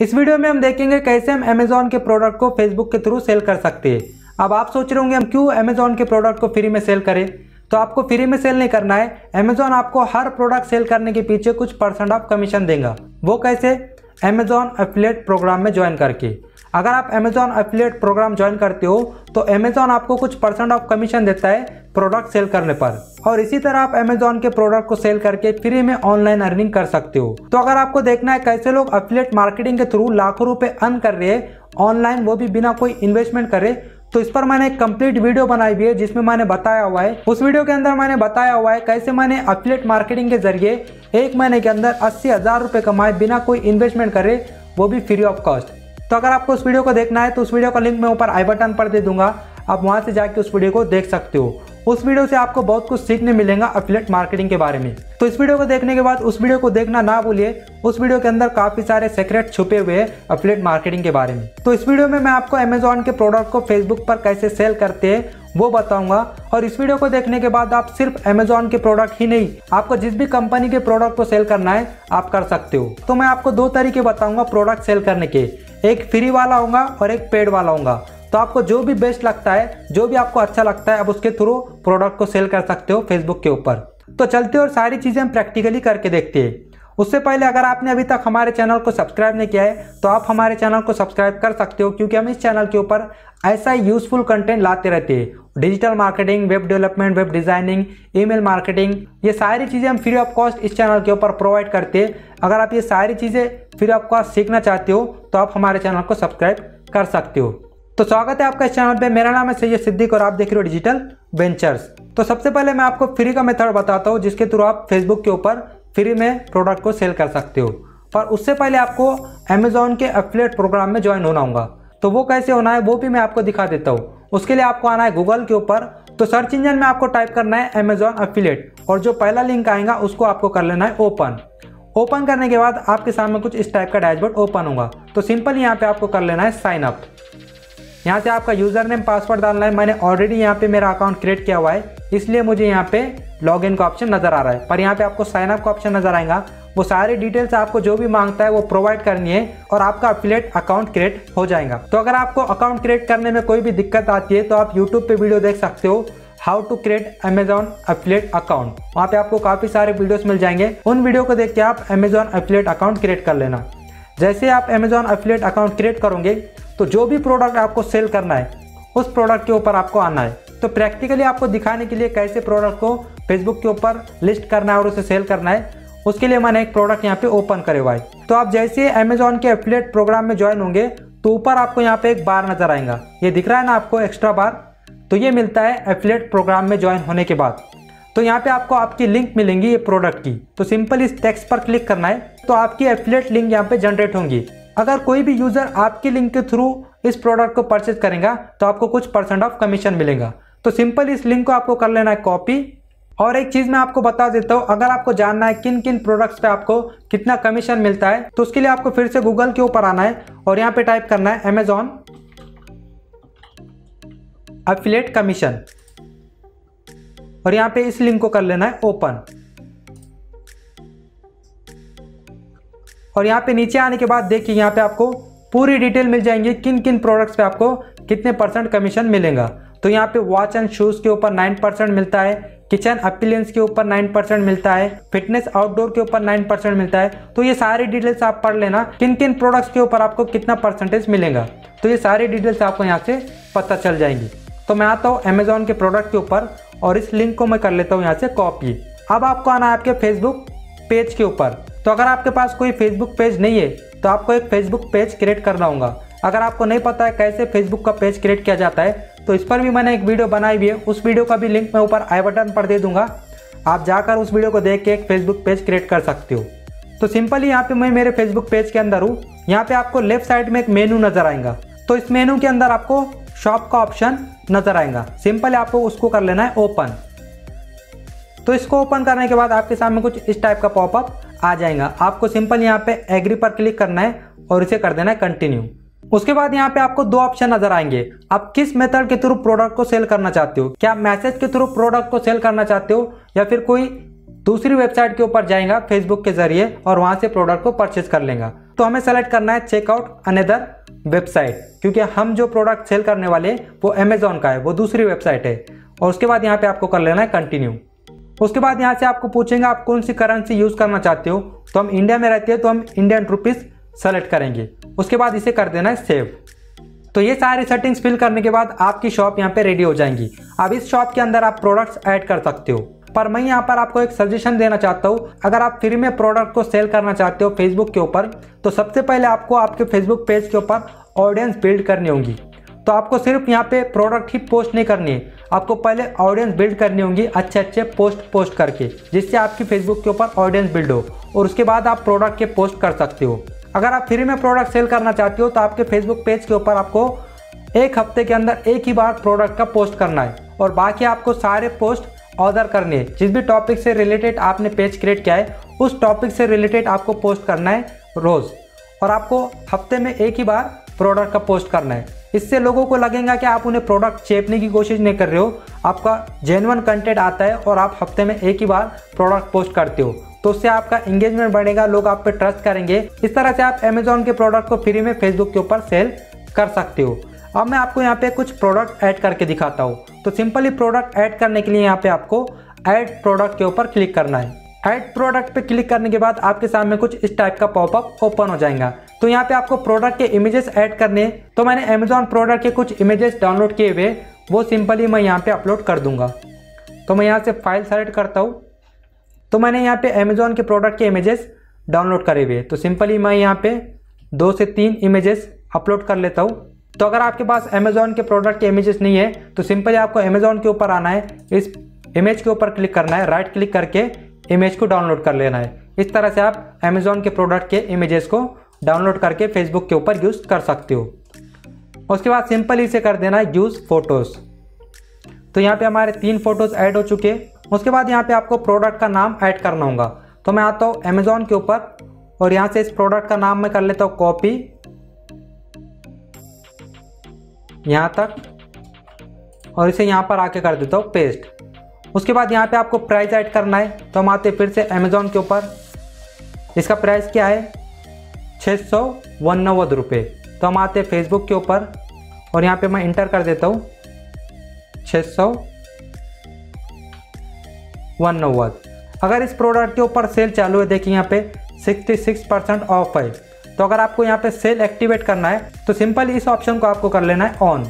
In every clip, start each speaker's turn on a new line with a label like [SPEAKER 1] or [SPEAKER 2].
[SPEAKER 1] इस वीडियो में हम देखेंगे कैसे हम अमेजोन के प्रोडक्ट को फेसबुक के थ्रू सेल कर सकते हैं। अब आप सोच रहे होंगे, हम क्यों अमेजोन के प्रोडक्ट को फ्री में सेल करें? तो आपको फ्री में सेल नहीं करना है। अमेजोन आपको हर प्रोडक्ट सेल करने के पीछे कुछ परसेंट ऑफ़ कमीशन देगा। वो कैसे? अमेजोन एफिलेट प्रोग्राम में ज्वाइन करके। अगर आप अमेजोन एफिलेट प्रोग्राम ज्वाइन करते हो तो अमेजोन आपको कुछ परसेंट ऑफ़ कमीशन देता है प्रोडक्ट सेल करने पर। और इसी तरह आप अमेजोन के प्रोडक्ट को सेल करके फ्री में ऑनलाइन अर्निंग कर सकते हो। तो अगर आपको देखना है कैसे लोग एफिलेट मार्केटिंग के थ्रू लाखों रुपए अर्न कर रहे हैं ऑनलाइन वो भी बिना कोई इन्वेस्टमेंट करे तो इस पर मैंने एक कंप्लीट वीडियो बनाई हुई है, जिसमें मैंने बताया हुआ है। उस वीडियो के अंदर मैंने बताया हुआ है कैसे मैंने अफिलेट मार्केटिंग के ज़रिए एक महीने के अंदर अस्सी हज़ार रुपए कमाए बिना कोई इन्वेस्टमेंट करे, वो भी फ्री ऑफ़ कॉस्ट तो अगर आपको उस वीडियो को देखना है तो उस वीडियो का लिंक मैं ऊपर आई बटन पर दे दूँगा। आप वहाँ से जाके उस वीडियो को देख सकते हो। उस वीडियो से आपको बहुत कुछ सीखने मिलेगा अफिलेट मार्केटिंग के बारे में। तो इस वीडियो को देखने के बाद, उस वीडियो को देखना ना भूलिए। उस वीडियो के अंदर काफ़ी सारे सेक्रेट छुपे हुए हैं अफिलेट मार्केटिंग के बारे में। तो इस वीडियो में मैं आपको अमेजोन के प्रोडक्ट को फेसबुक पर कैसे सेल करते हैं, वो बताऊँगा। और इस वीडियो को देखने के बाद आप सिर्फ़ अमेजोन के प्रोडक्ट ही नहीं, आपको जिस भी कंपनी के प्रोडक्ट को सेल करना है, आप कर सकते हो। तो मैं आपको दो तरीके बताऊँगा प्रोडक्ट सेल करने के। एक फ्री वाला होगा और एक पेड वाला होगा तो आपको जो भी बेस्ट लगता है, जो भी आपको अच्छा लगता है, आप उसके थ्रू प्रोडक्ट को सेल कर सकते हो फेसबुक के ऊपर। तो चलते और सारी चीज़ें हम प्रैक्टिकली करके देखते हैं। उससे पहले अगर आपने अभी तक हमारे चैनल को सब्सक्राइब नहीं किया है तो आप हमारे चैनल को सब्सक्राइब कर सकते हो, क्योंकि हम इस चैनल के ऊपर ऐसा ही यूजफुल कंटेंट लाते रहते हैं। Digital marketing web development web designing email marketing ये सारी चीज़ें हम फ्री ऑफ़ कॉस्ट इस चैनल के ऊपर प्रोवाइड करते हैं। अगर आप ये सारी चीज़ें फ्री ऑफ़ कॉस्ट सीखना चाहते हो तो आप हमारे चैनल को सब्सक्राइब कर सकते हो। तो स्वागत है आपका इस चैनल पे। मेरा नाम है सैयद सिद्दीक और आप देख रहे हो डिजिटल वेंचर्स तो सबसे पहले मैं आपको फ्री का मेथड बताता हूँ, जिसके थ्रू आप फेसबुक के ऊपर फ्री में प्रोडक्ट को सेल कर सकते हो। पर उससे पहले आपको अमेजोन के एफिलेट प्रोग्राम में ज्वाइन होना होगा। तो वो कैसे होना है वो भी मैं आपको दिखा देता हूँ। उसके लिए आपको आना है गूगल के ऊपर। तो सर्च इंजन में आपको टाइप करना है अमेजोन अफिलेट और जो पहला लिंक आएगा, उसको आपको कर लेना है ओपन ओपन करने के बाद आपके सामने कुछ इस टाइप का डैशबोर्ड ओपन होगा। तो सिंपल यहाँ पे आपको कर लेना है साइन अप यहाँ से आपका यूज़र नेम पासवर्ड डालना है। मैंने ऑलरेडी यहाँ पे मेरा अकाउंट क्रिएट किया हुआ है। इसलिए मुझे यहाँ पे लॉगिन का ऑप्शन नज़र आ रहा है। पर यहाँ पे आपको साइन अप का ऑप्शन नज़र आएगा। वो सारी डिटेल्स आपको जो भी माँगता है वो प्रोवाइड करनी है और आपका अफिलेट अकाउंट क्रिएट हो जाएगा। तो अगर आपको अकाउंट क्रिएट करने में कोई भी दिक्कत आती है तो आप यूट्यूब पे वीडियो देख सकते हो how to create Amazon affiliate account वहाँ पे आपको काफ़ी सारे वीडियोस मिल जाएँगे। उन वीडियो को देख के आप अमेजॉन अफिलेट अकाउंट क्रिएट कर लेना। जैसे आप अमेजॉन अफिलेट अकाउंट क्रिएट करोगे तो जो भी प्रोडक्ट आपको सेल करना है, उस प्रोडक्ट के ऊपर आपको आना है। तो प्रैक्टिकली आपको दिखाने के लिए कैसे प्रोडक्ट को फेसबुक के ऊपर लिस्ट करना है और उसे सेल करना है उसके लिए मैंने एक प्रोडक्ट यहाँ पे ओपन करे हुआ है। तो आप जैसे अमेजोन के एफिलेट प्रोग्राम में ज्वाइन होंगे तो ऊपर आपको यहाँ पे एक बार नज़र आएगा। ये दिख रहा है ना आपको एक्स्ट्रा बार तो ये मिलता है एफिलेट प्रोग्राम में ज्वाइन होने के बाद। तो यहाँ पे आपको आपकी लिंक मिलेंगी ये प्रोडक्ट की। तो सिंपल इस टेक्स्ट पर क्लिक करना है तो आपकी एफिलेट लिंक यहाँ पे जनरेट होंगी। अगर कोई भी यूज़र आपके लिंक के थ्रू इस प्रोडक्ट को परचेज करेगा तो आपको कुछ परसेंट ऑफ़ कमीशन मिलेगा। तो सिंपल इस लिंक को आपको कर लेना है कॉपी और एक चीज़ मैं आपको बता देता हूँ, अगर आपको जानना है किन किन प्रोडक्ट्स पे आपको कितना कमीशन मिलता है तो उसके लिए आपको फिर से गूगल के ऊपर आना है और यहाँ पे टाइप करना है अमेजोन अफिलेट कमीशन और यहाँ पे इस लिंक को कर लेना है ओपन और यहाँ पे नीचे आने के बाद देखिए यहाँ पे आपको पूरी डिटेल मिल जाएँगे किन किन प्रोडक्ट्स पे आपको कितने परसेंट कमीशन मिलेगा। तो यहाँ पे वॉच एंड शूज़ के ऊपर नाइन परसेंट मिलता है किचन अपिलियंस के ऊपर नाइन परसेंट मिलता है, फिटनेस आउटडोर के ऊपर नाइन परसेंट मिलता है तो ये सारी डिटेल्स आप पढ़ लेना किन किन प्रोडक्ट्स के ऊपर आपको कितना परसेंटेज मिलेगा। तो ये सारी डिटेल्स आपको यहाँ से पता चल जाएँगी। तो मैं आता हूँ अमेजोन के प्रोडक्ट के ऊपर, और इस लिंक को मैं कर लेता हूँ यहाँ से कॉपी। अब आपको आना है आपके फेसबुक पेज के ऊपर। तो अगर आपके पास कोई फेसबुक पेज नहीं है तो आपको एक फेसबुक पेज क्रिएट करना होगा। अगर आपको नहीं पता है कैसे फेसबुक का पेज क्रिएट किया जाता है तो इस पर भी मैंने एक वीडियो बनाई हुई है। उस वीडियो का भी लिंक मैं ऊपर आई बटन पर दे दूँगा। आप जाकर उस वीडियो को देख के एक फेसबुक पेज क्रिएट कर सकते हो। तो सिंपली यहाँ पे मैं मेरे फेसबुक पेज के अंदर हूँ। यहाँ पे आपको लेफ़्ट साइड में एक मेनू नज़र आएगा। तो इस मेनू के अंदर आपको शॉप का ऑप्शन नज़र आएगा। सिंपल आपको उसको कर लेना है ओपन तो इसको ओपन करने के बाद आपके सामने कुछ इस टाइप का पॉपअप आ जाएगा। आपको सिंपल यहाँ पे एग्री पर क्लिक करना है और इसे कर देना है कंटिन्यू उसके बाद यहाँ पे आपको दो ऑप्शन नज़र आएँगे। आप किस मेथड के थ्रू प्रोडक्ट को सेल करना चाहते हो? क्या मैसेज के थ्रू प्रोडक्ट को सेल करना चाहते हो? या फिर कोई दूसरी वेबसाइट के ऊपर जाएगा फेसबुक के ज़रिए, और वहाँ से प्रोडक्ट को परचेज कर लेगा। तो हमें सेलेक्ट करना है चेकआउट अनदर वेबसाइट क्योंकि हम जो प्रोडक्ट सेल करने वाले वो अमेजोन का है, वो दूसरी वेबसाइट है। और उसके बाद यहाँ पे आपको कर लेना है कंटिन्यू उसके बाद यहाँ से आपको पूछेंगे, आप कौन सी करेंसी यूज़ करना चाहते हो? तो हम इंडिया में रहते हैं तो हम इंडियन रुपीज़ सेलेक्ट करेंगे। उसके बाद इसे कर देना है सेव तो ये सारी सेटिंग्स फिल करने के बाद आपकी शॉप यहाँ पे रेडी हो जाएँगी. अब इस शॉप के अंदर आप प्रोडक्ट्स ऐड कर सकते हो. पर मैं यहाँ पर आपको एक सजेशन देना चाहता हूँ. अगर आप फ्री में प्रोडक्ट को सेल करना चाहते हो फेसबुक के ऊपर तो सबसे पहले आपको आपके फेसबुक पेज के ऊपर ऑडियंस बिल्ड करनी होगी. तो आपको सिर्फ़ यहाँ पे प्रोडक्ट ही पोस्ट नहीं करनी है. आपको पहले ऑडियंस बिल्ड करनी होगी अच्छे अच्छे पोस्ट पोस्ट करके, जिससे आपकी फेसबुक के ऊपर ऑडियंस बिल्ड हो. और उसके बाद आप प्रोडक्ट के पोस्ट कर सकते हो. अगर आप फ्री में प्रोडक्ट सेल करना चाहते हो तो आपके फेसबुक पेज के ऊपर आपको एक हफ़्ते के अंदर एक ही बार प्रोडक्ट का पोस्ट करना है और बाकी आपको सारे पोस्ट ऑर्डर करने हैं। जिस भी टॉपिक से रिलेटेड आपने पेज क्रिएट किया है, उस टॉपिक से रिलेटेड आपको पोस्ट करना है रोज़। और आपको हफ़्ते में एक ही बार प्रोडक्ट का पोस्ट करना है। इससे लोगों को लगेगा कि आप उन्हें प्रोडक्ट चेपने की कोशिश नहीं कर रहे हो। आपका जेनवन कंटेंट आता है और आप हफ़्ते में एक ही बार प्रोडक्ट पोस्ट करते हो। तो उससे आपका एंगेजमेंट बढ़ेगा, लोग आप पे ट्रस्ट करेंगे। इस तरह से आप अमेजोन के प्रोडक्ट को फ्री में फेसबुक के ऊपर सेल कर सकते हो। अब मैं आपको यहाँ पे कुछ प्रोडक्ट ऐड करके दिखाता हूँ। तो सिंपली प्रोडक्ट ऐड करने के लिए यहाँ पे आपको ऐड प्रोडक्ट के ऊपर क्लिक करना है। ऐड प्रोडक्ट पे क्लिक करने के बाद आपके सामने कुछ इस टाइप का पॉपअप ओपन हो जाएगा। तो यहाँ पे आपको प्रोडक्ट के इमेजेस ऐड करने तो मैंने अमेजोन प्रोडक्ट के कुछ इमेजेस डाउनलोड किए हुए वो सिंपली मैं यहाँ पे अपलोड कर दूँगा। तो मैं यहाँ से फ़ाइल सेलेक्ट करता हूँ। तो मैंने यहाँ पे अमेजोन के प्रोडक्ट के इमेजेस डाउनलोड करे हुए तो सिंपली मैं यहाँ पे दो से तीन इमेजेस अपलोड कर लेता हूँ। तो अगर आपके पास अमेजोन के प्रोडक्ट के इमेजेस नहीं है तो सिंपली आपको अमेजोन के ऊपर आना है। इस इमेज के ऊपर क्लिक करना है। राइट क्लिक करके इमेज को डाउनलोड कर लेना है। इस तरह से आप अमेजोन के प्रोडक्ट के इमेजेस को डाउनलोड करके फेसबुक के ऊपर यूज़ कर सकते हो। उसके बाद सिंपल इसे कर देना है यूज़ फ़ोटोज़ तो यहाँ पे हमारे तीन फ़ोटोज़ ऐड हो चुके उसके बाद यहाँ पे आपको प्रोडक्ट का नाम ऐड करना होगा। तो मैं आता हूँ अमेजोन के ऊपर और यहाँ से इस प्रोडक्ट का नाम मैं कर लेता हूँ कॉपी यहाँ तक और इसे यहाँ पर आके कर देता हूँ पेस्ट उसके बाद यहाँ पे आपको प्राइस ऐड करना है। तो हम आते फिर से अमेजोन के ऊपर। इसका प्राइस क्या है? छः सौ नवद रुपये तो हम आते फेसबुक के ऊपर और यहाँ पे मैं इंटर कर देता हूँ। छः सौ वन नव्वद अगर इस प्रोडक्ट के ऊपर सेल चालू है, देखिए यहाँ पे 66 परसेंट ऑफ़ है। तो अगर आपको यहाँ पे सेल एक्टिवेट करना है तो सिंपल इस ऑप्शन को आपको कर लेना है ऑन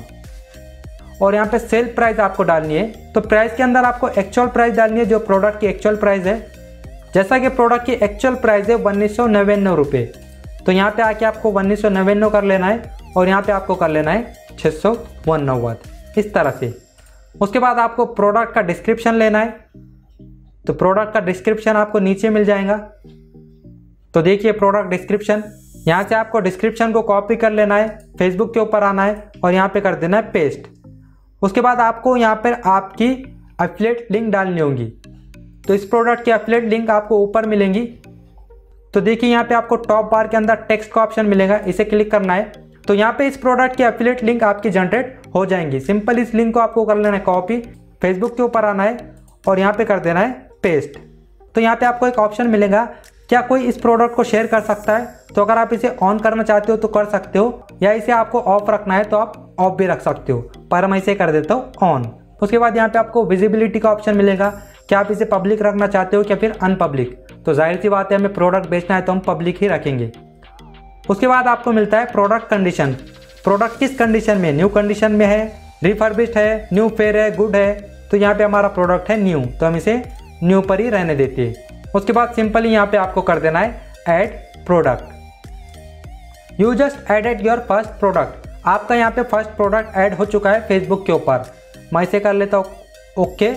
[SPEAKER 1] और यहाँ पे सेल प्राइस आपको डालनी है। तो प्राइस के अंदर आपको एक्चुअल प्राइस डालनी है, जो प्रोडक्ट की एक्चुअल प्राइस है। जैसा कि प्रोडक्ट की एक्चुअल प्राइस है उन्नीस सौ नवानवे रुपये तो यहाँ पे आके आपको उन्नीस सौ नवानवे कर लेना है, और यहाँ पे आपको कर लेना है छः सौ इस तरह से। उसके बाद आपको प्रोडक्ट का डिस्क्रिप्शन लेना है। तो प्रोडक्ट का डिस्क्रिप्शन आपको नीचे मिल जाएगा। तो देखिए प्रोडक्ट डिस्क्रिप्शन यहाँ से आपको डिस्क्रिप्शन को कॉपी कर लेना है फेसबुक के ऊपर आना है और यहाँ पे कर देना है पेस्ट उसके बाद आपको यहाँ पर आपकी एफलेट लिंक डालनी होगी। तो इस प्रोडक्ट की एफलेट लिंक आपको ऊपर मिलेंगी। तो देखिए यहाँ पे आपको टॉप बार के अंदर टेक्स्ट का ऑप्शन मिलेगा, इसे क्लिक करना है। तो यहाँ पे इस प्रोडक्ट की एफिलेट लिंक आपकी जनरेट हो जाएँगी। सिंपल इस लिंक को आपको कर लेना है कॉपी फेसबुक के ऊपर आना है और यहाँ पे कर देना है पेस्ट तो यहाँ पे आपको एक ऑप्शन मिलेगा, क्या कोई इस प्रोडक्ट को शेयर कर सकता है? तो अगर आप इसे ऑन करना चाहते हो तो कर सकते हो, या इसे आपको ऑफ़ रखना है तो आप ऑफ़ भी रख सकते हो, पर मैं इसे कर देता हूँ ऑन उसके बाद यहाँ पे आपको विजिबिलिटी का ऑप्शन मिलेगा, क्या आप इसे पब्लिक रखना चाहते हो या फिर अनपब्लिक तो ज़ाहिर सी बात है, हमें प्रोडक्ट बेचना है तो हम पब्लिक ही रखेंगे। उसके बाद आपको मिलता है प्रोडक्ट कंडीशन प्रोडक्ट किस कंडीशन में? न्यू कंडीशन में है रिफर्बिश्ड है न्यू फेयर है गुड है तो यहाँ पे हमारा प्रोडक्ट है न्यू तो हम इसे न्यू पर ही रहने देती है। उसके बाद सिंपली यहाँ पे आपको कर देना है add product you just added your first product आपका यहाँ पे फ़र्स्ट प्रोडक्ट ऐड हो चुका है फेसबुक के ऊपर। मैं इसे कर लेता हूँ। ओके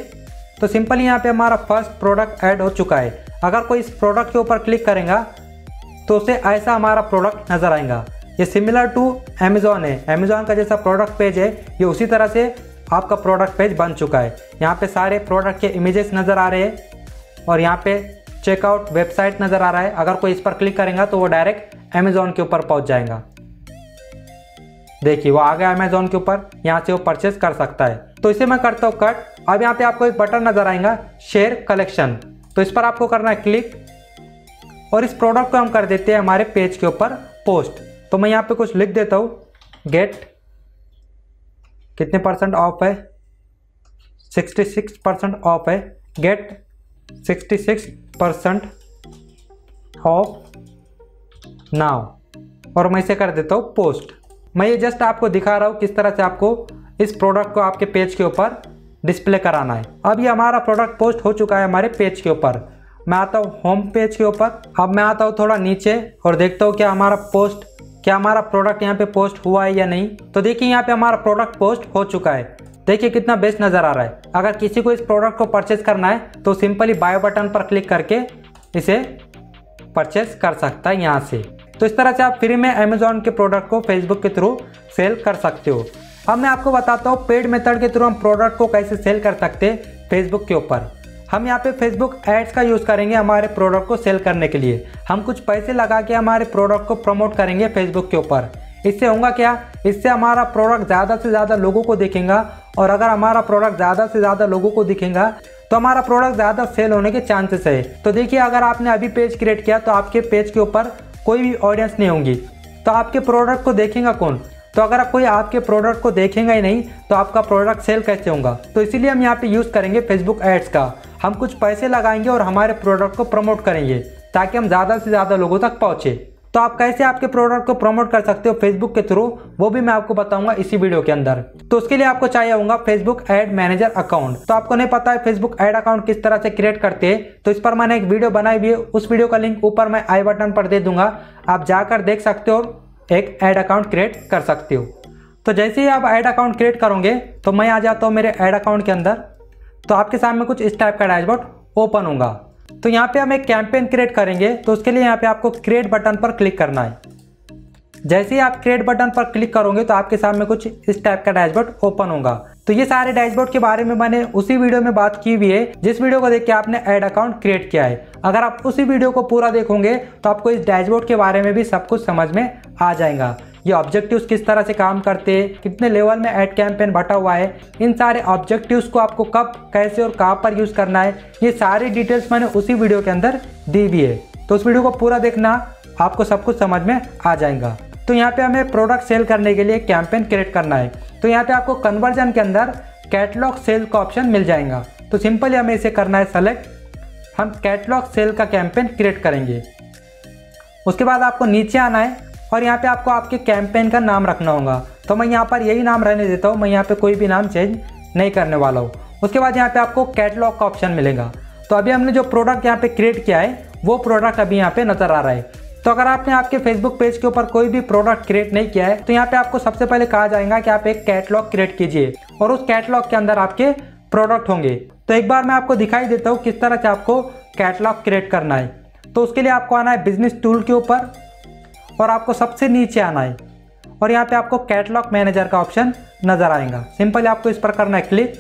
[SPEAKER 1] तो सिंपली यहाँ पे हमारा फ़र्स्ट प्रोडक्ट ऐड हो चुका है। अगर कोई इस प्रोडक्ट के ऊपर क्लिक करेगा तो उसे ऐसा हमारा प्रोडक्ट नज़र आएगा। ये सिमिलर टू अमेजोन है। अमेजोन का जैसा प्रोडक्ट पेज है, ये उसी तरह से आपका प्रोडक्ट पेज बन चुका है। यहाँ पे सारे प्रोडक्ट के इमेजेस नज़र आ रहे हैं और यहाँ पे चेकआउट वेबसाइट नज़र आ रहा है। अगर कोई इस पर क्लिक करेगा तो वो डायरेक्ट अमेजोन के ऊपर पहुँच जाएगा। देखिए, वो आ गया अमेजोन के ऊपर। यहाँ से वो परचेस कर सकता है। तो इसे मैं करता हूँ कट अब यहाँ पे आपको एक बटन नज़र आएगा शेयर कलेक्शन तो इस पर आपको करना है क्लिक और इस प्रोडक्ट को हम कर देते हैं हमारे पेज के ऊपर पोस्ट तो मैं यहाँ पे कुछ लिख देता हूँ। गेट कितने परसेंट ऑफ़ है? 66 परसेंट ऑफ़ है। Get 66 percent off now. और मैं इसे कर देता हूँ पोस्ट। मैं ये जस्ट आपको दिखा रहा हूँ किस तरह से आपको इस प्रोडक्ट को आपके पेज के ऊपर डिस्प्ले कराना है। अब ये हमारा प्रोडक्ट पोस्ट हो चुका है हमारे पेज के ऊपर। मैं आता हूँ होम पेज के ऊपर। अब मैं आता हूँ थोड़ा नीचे और देखता हूँ क्या हमारा पोस्ट क्या हमारा प्रोडक्ट यहाँ पे पोस्ट हुआ है या नहीं? तो देखिए यहाँ पे हमारा प्रोडक्ट पोस्ट हो चुका है। देखिए कितना बेस्ट नज़र आ रहा है। अगर किसी को इस प्रोडक्ट को परचेज करना है तो सिंपली बायो बटन पर क्लिक करके इसे परचेज कर सकता है यहाँ से। तो इस तरह से आप फ्री में अमेजोन के प्रोडक्ट को फेसबुक के थ्रू सेल कर सकते हो। अब मैं आपको बताता हूँ पेड मेथड के थ्रू हम प्रोडक्ट को कैसे सेल कर सकते हैं फेसबुक के ऊपर। हम यहाँ पे फेसबुक एड्स का यूज़ करेंगे हमारे प्रोडक्ट को सेल करने के लिए। हम कुछ पैसे लगा के हमारे प्रोडक्ट को प्रमोट करेंगे फेसबुक के ऊपर। इससे होगा क्या? इससे हमारा प्रोडक्ट ज़्यादा से ज़्यादा लोगों को दिखेगा और अगर हमारा प्रोडक्ट ज़्यादा से ज़्यादा लोगों को दिखेगा तो हमारा प्रोडक्ट ज़्यादा सेल होने के चांसेस है। तो देखिए, अगर आपने अभी पेज क्रिएट किया तो आपके पेज के ऊपर कोई भी ऑडियंस नहीं होंगी। तो आपके प्रोडक्ट को देखेगा कौन? तो अगर कोई आपके प्रोडक्ट को देखेगा ही नहीं तो आपका प्रोडक्ट सेल कैसे होगा? तो इसीलिए हम यहाँ पे यूज़ करेंगे फेसबुक एड्स का। हम कुछ पैसे लगाएँगे और हमारे प्रोडक्ट को प्रमोट करेंगे, ताकि हम ज़्यादा से ज़्यादा लोगों तक पहुँचे। तो आप कैसे आपके प्रोडक्ट को प्रमोट कर सकते हो फेसबुक के थ्रू वो भी मैं आपको बताऊँगा इसी वीडियो के अंदर। तो उसके लिए आपको चाहिए होगा फेसबुक एड मैनेजर अकाउंट तो आपको नहीं पता है फेसबुक एड अकाउंट किस तरह से क्रिएट करते हैं तो इस पर मैंने एक वीडियो बनाई हुई है। उस वीडियो का लिंक ऊपर मैं आई बटन पर दे दूँगा। आप जाकर देख सकते हो, एक एड अकाउंट क्रिएट कर सकते हो। तो जैसे ही आप एड अकाउंट क्रिएट करोगे तो मैं आ जाता हूँ मेरे एड अकाउंट के अंदर। तो आपके सामने कुछ इस टाइप का डैशबोर्ड ओपन होगा। तो यहाँ पे हम एक कैंपेन क्रिएट करेंगे तो उसके लिए यहाँ पे आपको क्रिएट बटन पर क्लिक करना है। जैसे ही आप क्रिएट बटन पर क्लिक करोगे तो आपके सामने कुछ इस टाइप का डैशबोर्ड ओपन होगा। तो ये सारे डैशबोर्ड के बारे में मैंने उसी वीडियो में बात की हुई है, जिस वीडियो को देख के आपने एड अकाउंट क्रिएट किया है। अगर आप उसी वीडियो को पूरा देखोगे तो आपको इस डैशबोर्ड के बारे में भी सब कुछ समझ में आ जाएगा। ये ऑब्जेक्टिव्स किस तरह से काम करते हैं, कितने लेवल में एड कैंपेन बटा हुआ है, इन सारे ऑब्जेक्टिव्स को आपको कब, कैसे और कहाँ पर यूज़ करना है, ये सारी डिटेल्स मैंने उसी वीडियो के अंदर दी हुई है। तो उस वीडियो को पूरा देखना, आपको सब कुछ समझ में आ जाएगा। तो यहाँ पे हमें प्रोडक्ट सेल करने के लिए कैंपेन क्रिएट करना है। तो यहाँ पे आपको कन्वर्जन के अंदर कैटलॉग सेल का ऑप्शन मिल जाएगा। तो सिंपली हमें इसे करना है सेलेक्ट हम कैटलॉग सेल का कैंपेन क्रिएट करेंगे। उसके बाद आपको नीचे आना है। और यहाँ पे आपको आपके कैंपेन का नाम रखना होगा। तो मैं यहाँ पर यही नाम रहने देता हूँ, मैं यहाँ पे कोई भी नाम चेंज नहीं करने वाला हूँ। उसके बाद यहाँ पे आपको कैटलॉग का ऑप्शन मिलेगा। तो अभी हमने जो प्रोडक्ट यहाँ पे क्रिएट किया है, वो प्रोडक्ट अभी यहाँ पे नज़र आ रहा है। तो अगर आपने आपके फेसबुक पेज के ऊपर कोई भी प्रोडक्ट क्रिएट नहीं किया है तो यहाँ पे आपको सबसे पहले कहा जाएगा कि आप एक कैटलॉग क्रिएट कीजिए और उस कैटलॉग के अंदर आपके प्रोडक्ट होंगे। तो एक बार मैं आपको दिखाई देता हूँ किस तरह से आपको कैटलॉग क्रिएट करना है। तो उसके लिए आपको आना है बिज़नेस टूल के ऊपर। और आपको सबसे नीचे आना है। और यहाँ पे आपको कैटलॉग मैनेजर का ऑप्शन नज़र आएगा। सिंपली आपको इस पर करना है क्लिक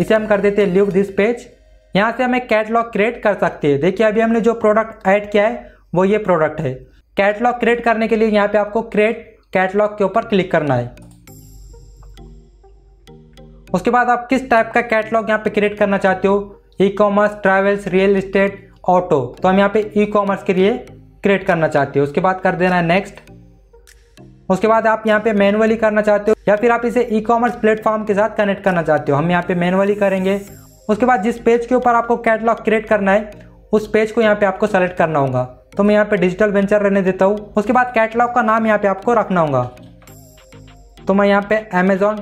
[SPEAKER 1] इसे हम कर देते हैं लिव दिस पेज यहाँ से हम कैटलॉग क्रिएट कर सकते हैं। देखिए, अभी हमने जो प्रोडक्ट ऐड किया है, वो ये प्रोडक्ट है। कैटलॉग क्रिएट करने के लिए यहाँ पे आपको क्रिएट कैटलॉग के ऊपर क्लिक करना है। उसके बाद आप किस टाइप का कैटलॉग यहाँ पे क्रिएट करना चाहते हो? E commerce travels real estate auto तो हम यहाँ पे ई कॉमर्स के लिए क्रिएट करना चाहते हो, उसके बाद कर देना है नेक्स्ट उसके बाद आप यहाँ पे मैनुअली करना चाहते हो, या फिर आप इसे ई कॉमर्स प्लेटफॉर्म के साथ कनेक्ट करना चाहते हो, हम यहाँ पे मैनुअली करेंगे। उसके बाद जिस पेज के ऊपर आपको कैटलॉग क्रिएट करना है, उस पेज को यहाँ पे आपको सेलेक्ट करना होगा। तो मैं यहाँ पे डिजिटल वेंचर रहने देता हूँ। उसके बाद कैटलॉग का नाम यहाँ पे आपको रखना होगा। तो मैं यहाँ पे अमेजोन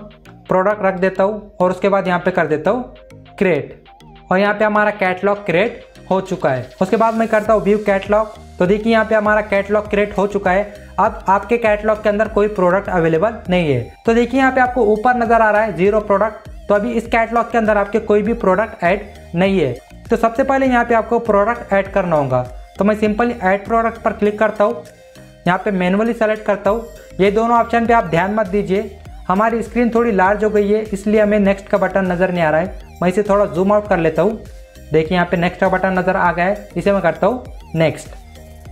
[SPEAKER 1] प्रोडक्ट रख देता हूँ, और उसके बाद यहाँ पे कर देता हूँ क्रिएट और यहाँ पे हमारा कैटलॉग क्रिएट हो चुका है। उसके बाद मैं करता हूँ व्यू कैटलॉग तो देखिए यहाँ पे हमारा कैटलॉग क्रिएट हो चुका है। अब आपके कैटलॉग के अंदर कोई प्रोडक्ट अवेलेबल नहीं है। तो देखिए यहाँ पे आपको ऊपर नज़र आ रहा है ज़ीरो प्रोडक्ट तो अभी इस कैटलॉग के अंदर आपके कोई भी प्रोडक्ट ऐड नहीं है। तो सबसे पहले यहाँ पे आपको प्रोडक्ट ऐड करना होगा। तो मैं सिंपली ऐड प्रोडक्ट पर क्लिक करता हूँ। यहाँ पे मैनुअली सेलेक्ट करता हूँ। ये दोनों ऑप्शन पे आप ध्यान मत दीजिए। हमारी स्क्रीन थोड़ी लार्ज हो गई है, इसलिए हमें नेक्स्ट का बटन नज़र नहीं आ रहा है। मैं इसे थोड़ा जूम आउट कर लेता हूँ। देखिए यहाँ पे नेक्स्ट का बटन नज़र आ गया है। इसे मैं करता हूँ नेक्स्ट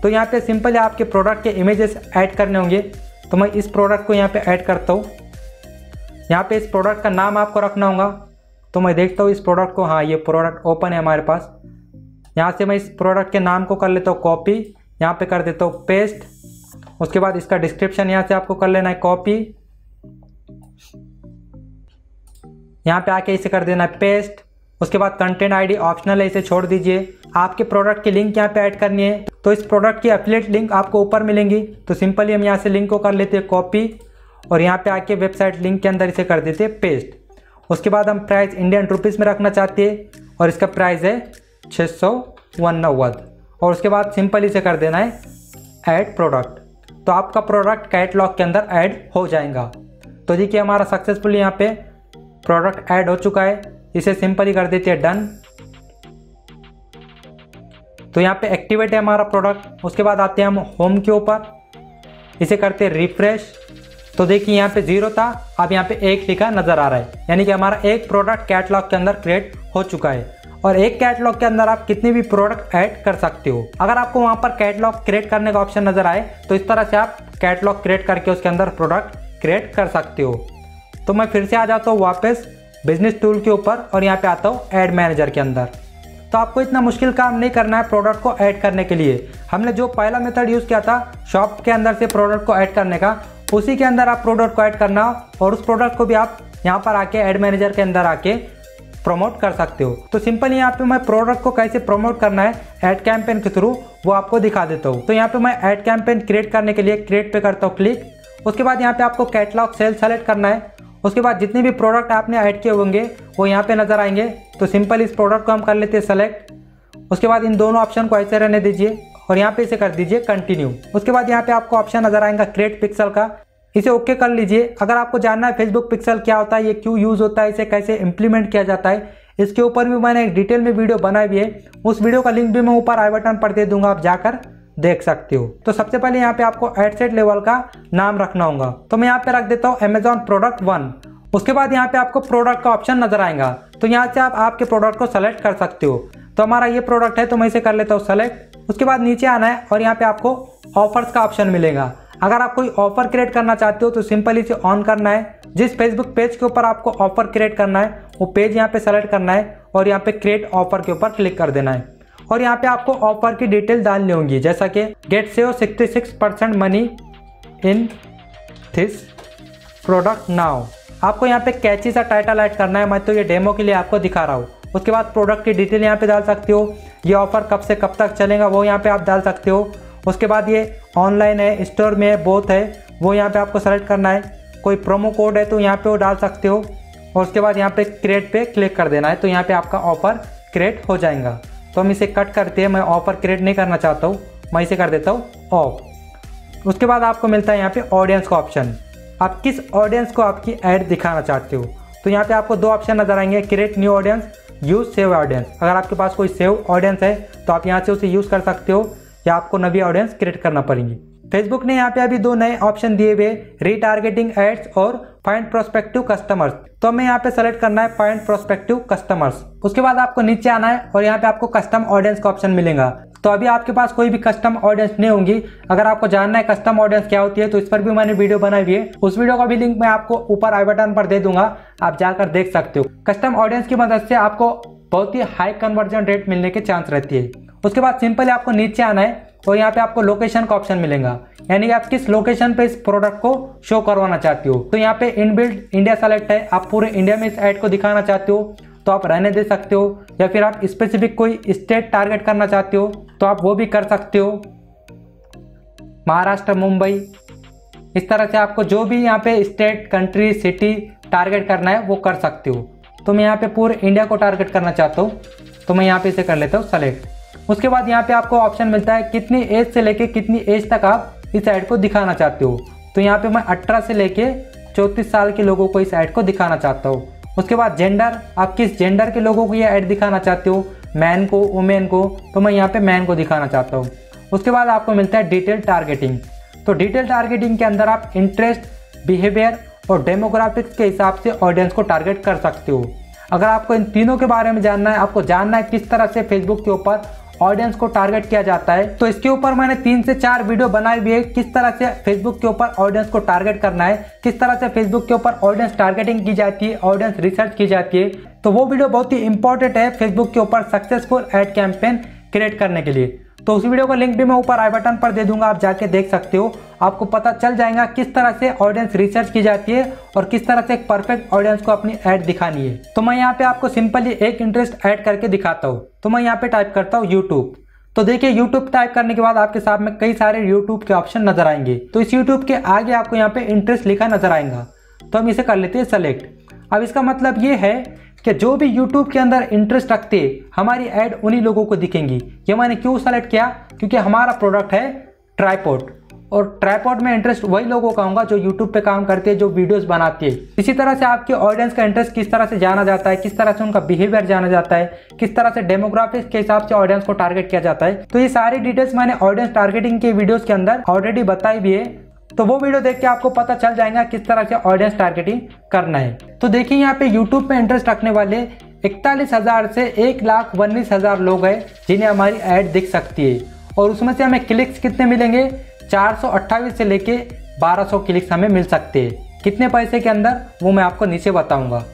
[SPEAKER 1] तो यहाँ पे सिंपल आपके प्रोडक्ट के इमेजेस ऐड करने होंगे। तो मैं इस प्रोडक्ट को यहाँ पे ऐड करता हूँ। यहाँ पे इस प्रोडक्ट का नाम आपको रखना होगा। तो मैं देखता हूँ इस प्रोडक्ट को। हाँ ये प्रोडक्ट ओपन है हमारे पास। यहाँ से मैं इस प्रोडक्ट के नाम को कर लेता हूँ कॉपी यहाँ पे कर देता हूँ पेस्ट उसके बाद इसका डिस्क्रिप्शन यहाँ से आपको कर लेना है कॉपी यहाँ पे आके इसे कर देना है पेस्ट उसके बाद कंटेंट आईडी ऑप्शनल है, इसे छोड़ दीजिए। आपके प्रोडक्ट की लिंक यहाँ पे ऐड करनी है। तो इस प्रोडक्ट की एफिलेट लिंक आपको ऊपर मिलेंगी। तो सिंपली हम यहाँ से लिंक को कर लेते हैं कॉपी और यहाँ पे आके वेबसाइट लिंक के अंदर इसे कर देते हैं पेस्ट उसके बाद हम प्राइस इंडियन रुपीज़ में रखना चाहते हैं और इसका प्राइस है छः सौ और उसके बाद सिंपल इसे कर देना है ऐड प्रोडक्ट तो आपका प्रोडक्ट कैटलॉग के अंदर ऐड हो जाएगा। तो देखिए हमारा सक्सेसफुली यहाँ पे प्रोडक्ट ऐड हो चुका है। इसे सिंपली कर देते हैं डन तो यहाँ पे एक्टिवेट है हमारा प्रोडक्ट उसके बाद आते हैं हम होम के ऊपर। इसे करते हैं रिफ्रेश तो देखिए यहाँ पे ज़ीरो था। अब यहाँ पे एक लिखा नज़र आ रहा है। यानी कि हमारा एक प्रोडक्ट कैटलॉग के अंदर क्रिएट हो चुका है। और एक कैटलॉग के अंदर आप कितने भी प्रोडक्ट ऐड कर सकते हो। अगर आपको वहाँ पर कैटलॉग क्रिएट करने का ऑप्शन नज़र आए तो इस तरह से आप कैटलॉग क्रिएट करके उसके अंदर प्रोडक्ट क्रिएट कर सकते हो। तो मैं फिर से आ जाता हूँ वापस बिज़नेस टूल के ऊपर और यहाँ पे आता हूँ एड मैनेजर के अंदर। तो आपको इतना मुश्किल काम नहीं करना है प्रोडक्ट को ऐड करने के लिए। हमने जो पहला मेथड यूज़ किया था शॉप के अंदर से प्रोडक्ट को ऐड करने का, उसी के अंदर आप प्रोडक्ट को ऐड करना और उस प्रोडक्ट को भी आप यहाँ पर आके एड मैनेजर के अंदर आके प्रमोट कर सकते हो। तो सिंपल यहाँ पे मैं प्रोडक्ट को कैसे प्रमोट करना है एड कैंपेन के थ्रू वो आपको दिखा देता हूँ। तो यहाँ पे मैं एड कैंपेन क्रिएट करने के लिए क्रिएट पे करता हूँ क्लिक उसके बाद यहाँ पे आपको कैटलॉग सेल सेलेक्ट करना है। उसके बाद जितने भी प्रोडक्ट आपने ऐड किए होंगे, वो यहाँ पे नज़र आएँगे। तो सिंपल इस प्रोडक्ट को हम कर लेते हैं सेलेक्ट उसके बाद इन दोनों ऑप्शन को ऐसे रहने दीजिए और यहाँ पे इसे कर दीजिए कंटिन्यू उसके बाद यहाँ पे आपको ऑप्शन नज़र आएगा क्रिएट पिक्सल का। इसे ओके कर लीजिए। अगर आपको जानना है फेसबुक पिक्सल क्या होता है, ये क्यों यूज़ होता है, इसे कैसे इम्प्लीमेंट किया जाता है, इसके ऊपर भी मैंने एक डिटेल में वीडियो बनाई हुई है। उस वीडियो का लिंक भी मैं ऊपर आई बटन पर दे दूँगा, आप जाकर देख सकते हो। तो सबसे पहले यहाँ पे आपको एडसेट लेवल का नाम रखना होगा। तो मैं यहाँ पे रख देता हूँ अमेजॉन प्रोडक्ट वन उसके बाद यहाँ पे आपको प्रोडक्ट का ऑप्शन नज़र आएगा। तो यहाँ से आप आपके प्रोडक्ट को सेलेक्ट कर सकते हो। तो हमारा ये प्रोडक्ट है तो मैं इसे कर लेता हूँ सेलेक्ट उसके बाद नीचे आना है और यहाँ पे आपको ऑफर्स का ऑप्शन मिलेगा। अगर आप कोई ऑफ़र क्रिएट करना चाहते हो तो सिंपल इसे ऑन करना है। जिस फेसबुक पेज के ऊपर आपको ऑफ़र क्रिएट करना है, वो पेज यहाँ पे सेलेक्ट करना है और यहाँ पे क्रिएट ऑफ़र के ऊपर क्लिक कर देना है। और यहाँ पे आपको ऑफ़र की डिटेल डालनी होंगी, जैसा कि get save sixty six percent money in this product now आपको यहाँ पे कैची सा टाइटल ऐड करना है, मैं तो ये डेमो के लिए आपको दिखा रहा हूँ। उसके बाद प्रोडक्ट की डिटेल यहाँ पे डाल सकते हो, ये ऑफ़र कब से कब तक चलेगा वो यहाँ पे आप डाल सकते हो। उसके बाद ये ऑनलाइन है स्टोर में है बोथ है, वो यहाँ पे आपको सेलेक्ट करना है। कोई प्रोमो कोड है तो यहाँ पे वो डाल सकते हो। और उसके बाद यहाँ पे क्रिएट पे क्लिक कर देना है तो यहाँ पे आपका ऑफ़र क्रिएट हो जाएगा। तो हम इसे कट करते हैं, मैं ऑफ़र क्रिएट नहीं करना चाहता हूँ, मैं इसे कर देता हूँ ऑफ़ उसके बाद आपको मिलता है यहाँ पे ऑडियंस का ऑप्शन आप किस ऑडियंस को आपकी ऐड दिखाना चाहते हो? तो यहाँ पे आपको दो ऑप्शन नज़र आएँगे create new audience use save audience अगर आपके पास कोई सेव ऑडियंस है तो आप यहाँ से उसे यूज़ कर सकते हो या आपको नवी ऑडियंस क्रिएट करना पड़ेगी. फेसबुक ने यहाँ पे अभी दो नए ऑप्शन दिए हुए रीटारगेटिंग एड्स और फाइंड प्रोस्पेक्टिव कस्टमर्स तो हमें यहाँ पे सेलेक्ट करना है फाइंड प्रोस्पेक्टिव कस्टमर्स उसके बाद आपको नीचे आना है और यहाँ पे आपको कस्टम ऑडियंस का ऑप्शन मिलेगा। तो अभी आपके पास कोई भी कस्टम ऑडियंस नहीं होंगी। अगर आपको जानना है कस्टम ऑडियंस क्या होती है तो इस पर भी मैंने वीडियो बनाई हुई है। उस वीडियो का भी लिंक मैं आपको ऊपर आई बटन पर दे दूँगा। आप जाकर देख सकते हो। कस्टम ऑडियंस की मदद से आपको बहुत ही हाई कन्वर्जन रेट मिलने के चांस रहती है। उसके बाद सिंपली आपको नीचे आना है। और यहाँ पे आपको लोकेशन का ऑप्शन मिलेगा। यानी कि आप किस लोकेशन पे इस प्रोडक्ट को शो करवाना चाहते हो। तो यहाँ पे इनबिल्ट इंडिया सेलेक्ट है। आप पूरे इंडिया में इस एड को दिखाना चाहते हो। तो आप रहने दे सकते हो। या फिर आप स्पेसिफिक कोई स्टेट टारगेट करना चाहते हो तो आप वो भी कर सकते हो। महाराष्ट्र, मुंबई। इस तरह से आपको जो भी यहाँ पे स्टेट कंट्री सिटी टारगेट करना है, वो कर सकते हो। तो मैं यहाँ पे पूरे इंडिया को टारगेट करना चाहता हूँ। तो मैं यहाँ पे इसे कर लेता हूँ सेलेक्ट उसके बाद यहाँ पे आपको ऑप्शन मिलता है कितनी एज से लेके कितनी एज तक आप इस ऐड को दिखाना चाहते हो। तो यहाँ पे मैं अठारह से लेके चौंतीस साल के लोगों को इस ऐड को दिखाना चाहता हूँ। उसके बाद जेंडर आप किस जेंडर के लोगों को ये ऐड दिखाना चाहते हो? मैन को वुमेन को तो मैं यहाँ पे मैन को दिखाना चाहता हूँ। उसके बाद आपको मिलता है डिटेल टारगेटिंग तो डिटेल टारगेटिंग के अंदर आप इंटरेस्ट बिहेवियर और डेमोग्राफिक्स के हिसाब से ऑडियंस को टारगेट कर सकते हो। अगर आपको इन तीनों के बारे में जानना है, आपको जानना है किस तरह से फेसबुक के ऊपर ऑडियंस को टारगेट किया जाता है। तो इसके ऊपर मैंने तीन से चार वीडियो बनाई हुई है, किस तरह से फेसबुक के ऊपर ऑडियंस को टारगेट करना है, किस तरह से फेसबुक के ऊपर ऑडियंस टारगेटिंग की जाती है ऑडियंस रिसर्च की जाती है। तो वो वीडियो बहुत ही इंपॉर्टेंट है फेसबुक के ऊपर सक्सेसफुल एड कैंपेन क्रिएट करने के लिए। तो उस वीडियो का लिंक भी मैं ऊपर आई बटन पर दे दूँगा, आप जाके देख सकते हो। आपको पता चल जाएगा किस तरह से ऑडियंस रिसर्च की जाती है और किस तरह से एक परफेक्ट ऑडियंस को अपनी ऐड दिखानी है। तो मैं यहाँ पे आपको सिंपली एक इंटरेस्ट ऐड करके दिखाता हूँ। तो मैं यहाँ पे टाइप करता हूँ यूट्यूब तो देखिए, YouTube टाइप करने के बाद आपके सामने कई सारे YouTube के ऑप्शन नज़र आएँगे। तो इस YouTube के आगे आपको यहाँ पे इंटरेस्ट लिखा नज़र आएगा। तो हम इसे कर लेते हैं सेलेक्ट अब इसका मतलब ये है कि जो भी YouTube के अंदर इंटरेस्ट रखते, हमारी ऐड उन्हीं लोगों को दिखेंगी। ये मैंने क्यों सेलेक्ट किया? क्योंकि हमारा प्रोडक्ट है ट्राईपोर्ट और ट्राईपोर्ट में इंटरेस्ट वही लोगों का होगा जो यूट्यूब पे काम करते हैं जो वीडियोस बनाते। हैं इसी तरह से आपके ऑडियंस का इंटरेस्ट किस तरह से जाना जाता है, किस तरह से उनका बिहेवियर जाना जाता है, किस तरह से डेमोग्राफिक्स के हिसाब से ऑडियंस को टारगेट किया जाता है। तो ये सारी डिटेल्स मैंने ऑडियंस टारगेटिंग के वीडियोज़ के अंदर ऑलरेडी बताई भी है। तो वो वीडियो देख के आपको पता चल जाएगा किस तरह से ऑडियंस टारगेटिंग करना है। तो देखिए यहाँ पे यूट्यूब पे इंटरेस्ट रखने वाले इकतालीस हज़ार से एक लाख उन्नीस हज़ार लोग हैं जिन्हें हमारी ऐड दिख सकती है। और उसमें से हमें क्लिक्स कितने मिलेंगे? चार से लेके 1200 क्लिक्स हमें मिल सकते हैं। कितने पैसे के अंदर? वो मैं आपको नीचे बताऊँगा।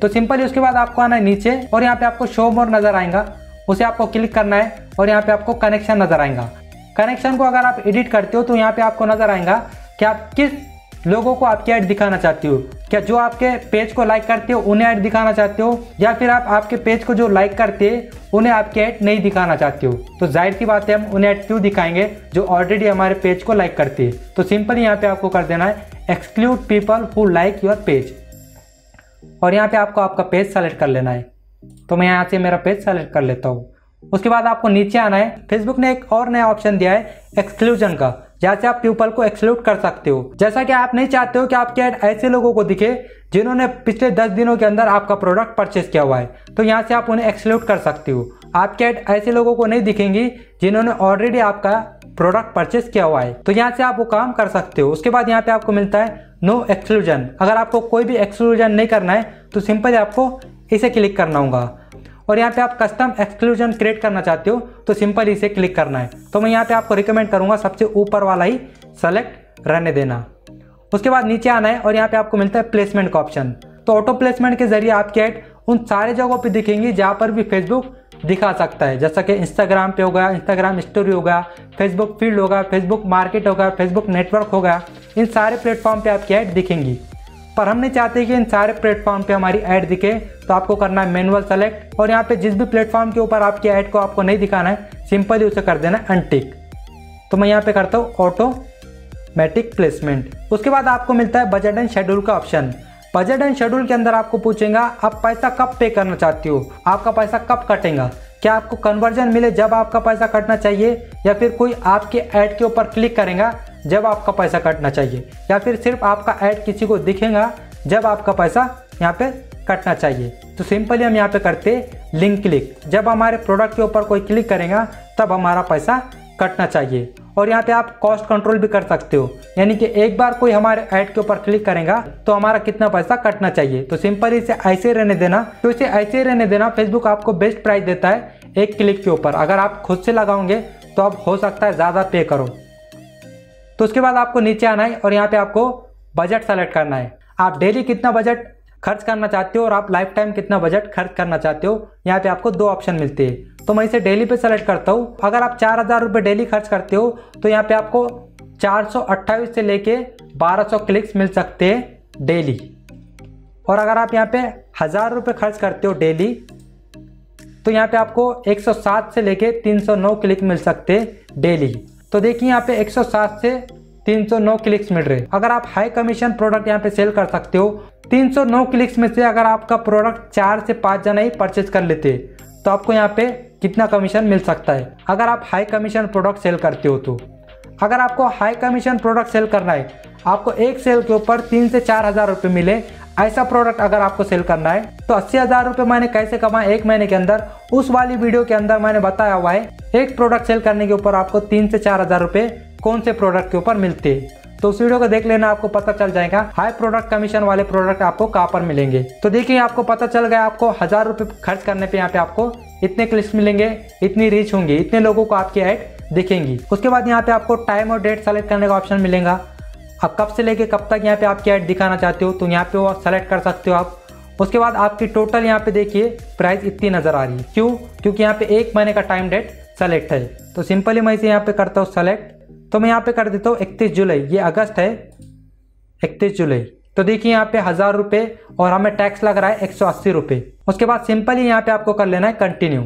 [SPEAKER 1] तो सिंपली उसके बाद आपको आना है नीचे और यहाँ पे आपको शो मोर नज़र आएगा। उसे आपको क्लिक करना है और यहाँ पे आपको कनेक्शन नज़र आएगा। कनेक्शन को अगर आप एडिट करते हो तो यहाँ पे आपको नज़र आएगा कि आप किस लोगों को आपकी ऐड दिखाना चाहते हो। क्या जो आपके पेज को लाइक करते हो, उन्हें ऐड दिखाना चाहते हो, या फिर आप आपके पेज को जो लाइक करते हैं, उन्हें आपकी ऐड नहीं दिखाना चाहते हो। तो ज़ाहिर सी बात है, हम उन्हें ऐड क्यों दिखाएँगे जो ऑलरेडी हमारे पेज को लाइक करते हैं। तो सिंपल यहाँ पे आपको कर देना है exclude people who like your page और यहाँ पे आपको आपका पेज सेलेक्ट कर लेना है। तो मैं यहाँ से मेरा पेज सेलेक्ट कर लेता हूँ। उसके बाद आपको नीचे आना है। फेसबुक ने एक और नया ऑप्शन दिया है एक्सक्लूजन का जहाँ से आप पीपल को एक्सक्लूड कर सकते हो। जैसा कि आप नहीं चाहते हो कि आपके ऐड ऐसे लोगों को दिखे जिन्होंने पिछले दस दिनों के अंदर आपका प्रोडक्ट परचेस किया हुआ है। तो यहाँ से आप उन्हें एक्सक्लूड कर सकते हो। आपके ऐड ऐसे लोगों को नहीं दिखेंगी जिन्होंने ऑलरेडी आपका प्रोडक्ट परचेस किया हुआ है। तो यहाँ से आप वो काम कर सकते हो। उसके बाद यहाँ पे आपको मिलता है नो एक्सक्लूजन अगर आपको कोई भी एक्सक्लूजन नहीं करना है तो सिंपल आपको इसे क्लिक करना होगा। और यहाँ पे आप कस्टम एक्सक्लूजन क्रिएट करना चाहते हो तो सिंपल इसे क्लिक करना है। तो मैं यहाँ पे आपको रिकमेंड करूँगा सबसे ऊपर वाला ही सेलेक्ट रहने देना। उसके बाद नीचे आना है और यहाँ पे आपको मिलता है प्लेसमेंट का ऑप्शन तो ऑटो प्लेसमेंट के ज़रिए आपकी एड उन सारे जगहों पे दिखेंगी जहाँ पर भी फेसबुक दिखा सकता है। जैसा कि इंस्टाग्राम पे हो गया इंस्टाग्राम स्टोरी हो गया फेसबुक फ़ील्ड होगा फेसबुक मार्केट होगा फेसबुक नेटवर्क होगा, इन सारे प्लेटफॉर्म पे आपकी ऐड दिखेंगी। पर हम नहीं चाहते कि इन सारे प्लेटफॉर्म पे हमारी ऐड दिखे तो आपको करना है मैनुअल सेलेक्ट और यहाँ पे जिस भी प्लेटफॉर्म के ऊपर आपकी ऐड को आपको नहीं दिखाना है सिंपली उसे कर देना है अनटिक तो मैं यहाँ पे करता हूँ ऑटोमेटिक प्लेसमेंट उसके बाद आपको मिलता है बजट एंड शेड्यूल का ऑप्शन बजट एंड शेड्यूल के अंदर आपको पूछेगा, आप पैसा कब पे करना चाहती हो? आपका पैसा कब कटेगा? क्या आपको कन्वर्जन मिले जब आपका पैसा कटना चाहिए? या फिर कोई आपके ऐड के ऊपर क्लिक करेगा जब आपका पैसा कटना चाहिए, या फिर सिर्फ़ आपका ऐड किसी को दिखेगा, जब आपका पैसा यहाँ पे कटना चाहिए। तो सिंपली हम यहाँ पे करते लिंक क्लिक जब हमारे प्रोडक्ट के ऊपर कोई क्लिक करेगा, तब हमारा पैसा कटना चाहिए। और यहाँ पे आप कॉस्ट कंट्रोल भी कर सकते हो। यानी कि एक बार कोई हमारे ऐड के ऊपर क्लिक करेगा तो हमारा कितना पैसा कटना चाहिए। तो सिंपल इसे ऐसे रहने देना। तो इसे ऐसे रहने देना फेसबुक आपको बेस्ट प्राइस देता है एक क्लिक के ऊपर। अगर आप खुद से लगाओगे तो आप हो सकता है ज़्यादा पे करो। तो उसके बाद आपको नीचे आना है और यहाँ पे आपको बजट सेलेक्ट करना है। आप डेली कितना बजट खर्च करना चाहते हो और आप लाइफ टाइम कितना बजट खर्च करना चाहते हो, यहाँ पे आपको दो ऑप्शन मिलते हैं। तो मैं इसे डेली पे सेलेक्ट करता हूँ। अगर आप चार हज़ार रुपये डेली खर्च करते हो तो यहाँ पे आपको चार सौ अट्ठाईस से लेके सौ क्लिक्स मिल सकते हैं डेली और अगर आप यहाँ पे हज़ार रुपये खर्च करते हो डेली तो यहाँ पे आपको 107 से लेके 309 क्लिक मिल सकते डेली तो देखिए यहाँ पे 107 से 309 क्लिक्स मिल रहे। अगर आप हाई कमीशन प्रोडक्ट यहाँ पे सेल कर सकते हो 309 क्लिक्स में से अगर आपका प्रोडक्ट चार से पाँच जना ही परचेज कर लेते तो आपको यहाँ पे कितना कमीशन मिल सकता है? अगर आप हाई कमीशन प्रोडक्ट सेल करते हो तो। अगर आपको हाई कमीशन प्रोडक्ट सेल करना है, आपको एक सेल के ऊपर तीन से चार हज़ार रुपये मिले ऐसा प्रोडक्ट अगर आपको सेल करना है तो अस्सी हज़ार रुपये मैंने कैसे कमाए एक महीने के अंदर, उस वाली वीडियो के अंदर मैंने बताया हुआ है, एक प्रोडक्ट सेल करने के ऊपर आपको तीन से चार हज़ार रुपये कौन से प्रोडक्ट के ऊपर मिलते हैं। तो उस वीडियो को देख लेना, आपको पता चल जाएगा हाई प्रोडक्ट कमीशन वाले प्रोडक्ट आपको कहाँ पर मिलेंगे। तो देखिए, आपको पता चल गया, आपको हज़ार रुपए खर्च करने पे यहाँ पे आपको इतने क्लिक्स मिलेंगे, इतनी रीच होंगी, इतने लोगों को आपकी ऐड दिखेंगी। उसके बाद यहाँ पे आपको टाइम और डेट सेलेक्ट करने का ऑप्शन मिलेगा। अब कब से लेके कब तक यहाँ पे आपकी ऐड दिखाना चाहते हो तो यहाँ पे वो सेलेक्ट कर सकते हो आप। उसके बाद आपकी टोटल यहाँ पे देखिए प्राइस इतनी नज़र आ रही है। क्यों? क्योंकि यहाँ पे एक महीने का टाइम डेट सेलेक्ट है। तो सिंपली मैं इसे यहाँ पे करता हूँ सेलेक्ट तो मैं यहाँ पे कर देता हूँ इकतीस जुलाई। ये अगस्त है, इकतीस जुलाई। तो देखिए यहाँ पे हज़ार रुपये और हमें टैक्स लग रहा है एक सौ अस्सी रुपये उसके बाद सिंपली यहाँ पे आपको कर लेना है कंटिन्यू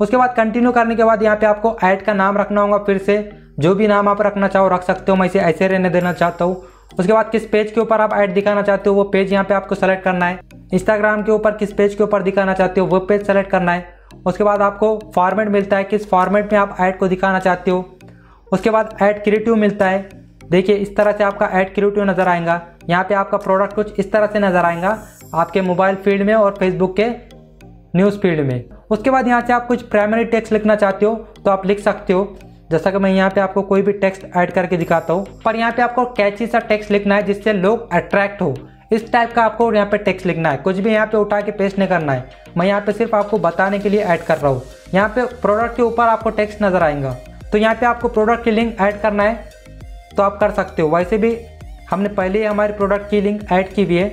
[SPEAKER 1] उसके बाद कंटिन्यू करने के बाद यहाँ पे आपको ऐड का नाम रखना होगा फिर से। जो भी नाम आप रखना चाहो, रख सकते हो, मैं इसे ऐसे रहने देना चाहता हूँ। उसके बाद किस पेज के ऊपर आप ऐड दिखाना चाहते हो, वो पेज यहाँ पे आपको सेलेक्ट करना है। इंस्टाग्राम के ऊपर किस पेज के ऊपर दिखाना चाहते हो, वो पेज सेलेक्ट करना है। उसके बाद आपको फॉर्मेट मिलता है, किस फॉर्मेट में आप ऐड को दिखाना चाहते हो। उसके बाद ऐड क्रिएटिव मिलता है। देखिए, इस तरह से आपका ऐड क्रिएटिव नज़र आएगा। यहाँ पे आपका प्रोडक्ट कुछ इस तरह से नज़र आएगा, आपके मोबाइल फ़ील्ड में और फेसबुक के न्यूज़ फ़ील्ड में। उसके बाद यहाँ से आप कुछ प्राइमरी टेक्स्ट लिखना चाहते हो तो आप लिख सकते हो। जैसा कि मैं यहाँ पे आपको कोई भी टेक्स्ट ऐड करके दिखाता हूँ, पर यहाँ पे आपको कैची सा टेक्स्ट लिखना है जिससे लोग अट्रैक्ट हो। इस टाइप का आपको यहाँ पे टेक्स्ट लिखना है। कुछ भी यहाँ पे उठा के पेस्ट नहीं करना है। मैं यहाँ पे सिर्फ़ आपको बताने के लिए ऐड कर रहा हूँ। यहाँ पे प्रोडक्ट के ऊपर आपको टेक्स्ट नज़र आएगा। तो यहाँ पे आपको प्रोडक्ट की लिंक ऐड करना है तो आप कर सकते हो। वैसे भी हमने पहले ही हमारे प्रोडक्ट की लिंक ऐड की हुई है।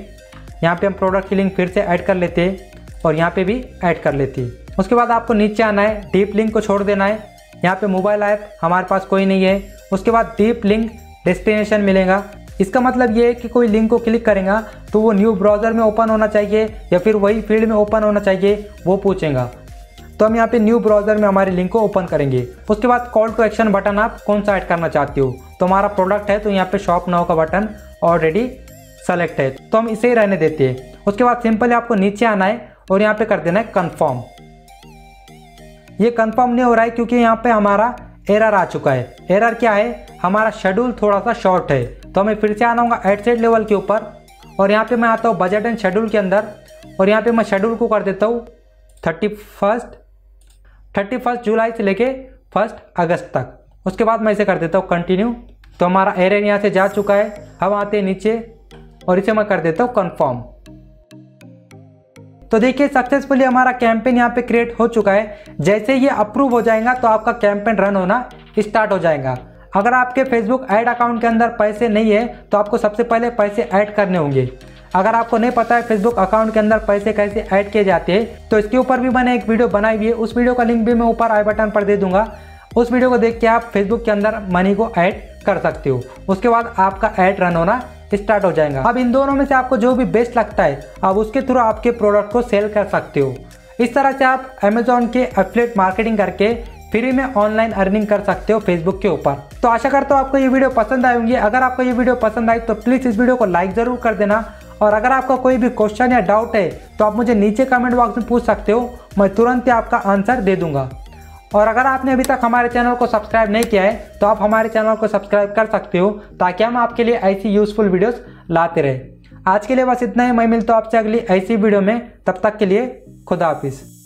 [SPEAKER 1] यहाँ पे हम प्रोडक्ट की लिंक फिर से ऐड कर लेते हैं और यहाँ पे भी ऐड कर लेते हैं। उसके बाद आपको नीचे आना है। डीप लिंक को छोड़ देना है। यहाँ पे मोबाइल ऐप हमारे पास कोई नहीं है। उसके बाद डीप लिंक डेस्टिनेशन मिलेगा। इसका मतलब ये है कि कोई लिंक को क्लिक करेगा तो वो न्यू ब्राउज़र में ओपन होना चाहिए या फिर वही फ़ील्ड में ओपन होना चाहिए, वो पूछेगा। तो हम यहाँ पे न्यू ब्राउज़र में हमारे लिंक को ओपन करेंगे। उसके बाद कॉल टू एक्शन बटन आप कौन सा ऐड करना चाहते हो? तो हमारा प्रोडक्ट है तो यहाँ पे शॉप नाउ का बटन ऑलरेडी सेलेक्ट है। तो हम इसे ही रहने देते हैं। उसके बाद सिंपली आपको नीचे आना है और यहाँ पे कर देना है कन्फर्म ये कंफर्म नहीं हो रहा है क्योंकि यहाँ पे हमारा एरर आ चुका है। एरर क्या है? हमारा शेड्यूल थोड़ा सा शॉर्ट है। तो हमें फिर से आना होगा एडसेट लेवल के ऊपर। और यहाँ पे मैं आता हूँ बजट एंड शेड्यूल के अंदर। और यहाँ पे मैं शेड्यूल को कर देता हूँ thirty first thirty first July से लेके फ़र्स्ट अगस्त तक। उसके बाद मैं इसे कर देता हूँ कंटिन्यू तो हमारा एरर यहाँ से जा चुका है। हम आते हैं नीचे। और इसे मैं कर देता हूँ कन्फर्म तो देखिए सक्सेसफुली हमारा कैंपेन यहाँ पे क्रिएट हो चुका है। जैसे ये अप्रूव हो जाएगा तो आपका कैंपेन रन होना स्टार्ट हो जाएगा। अगर आपके फेसबुक ऐड अकाउंट के अंदर पैसे नहीं है तो आपको सबसे पहले पैसे ऐड करने होंगे। अगर आपको नहीं पता है फेसबुक अकाउंट के अंदर पैसे कैसे ऐड किए जाते हैं तो इसके ऊपर भी मैंने एक वीडियो बनाई हुई है। उस वीडियो का लिंक भी मैं ऊपर आई बटन पर दे दूँगा। उस वीडियो को देख के आप फेसबुक के अंदर मनी को ऐड कर सकते हो। उसके बाद आपका ऐड रन होना स्टार्ट हो जाएगा। अब इन दोनों में से आपको जो भी बेस्ट लगता है, आप उसके थ्रू आपके प्रोडक्ट को सेल कर सकते हो। इस तरह से आप अमेजोन के एफलेट मार्केटिंग करके फ्री में ऑनलाइन अर्निंग कर सकते हो फेसबुक के ऊपर। तो आशा करता हूँ आपको ये वीडियो पसंद आएँगे अगर आपको ये वीडियो पसंद आई तो प्लीज़ इस वीडियो को लाइक ज़रूर कर देना। और अगर आपका कोई भी क्वेश्चन या डाउट है तो आप मुझे नीचे कमेंट बॉक्स में पूछ सकते हो। मैं तुरंत ही आपका आंसर दे दूँगा। और अगर आपने अभी तक हमारे चैनल को सब्सक्राइब नहीं किया है तो आप हमारे चैनल को सब्सक्राइब कर सकते हो, ताकि हम आपके लिए ऐसी यूजफुल वीडियोस लाते रहें। आज के लिए बस इतना ही। मैं मिलता हूँ आपसे अगली ऐसी वीडियो में। तब तक के लिए खुदा हाफिज़।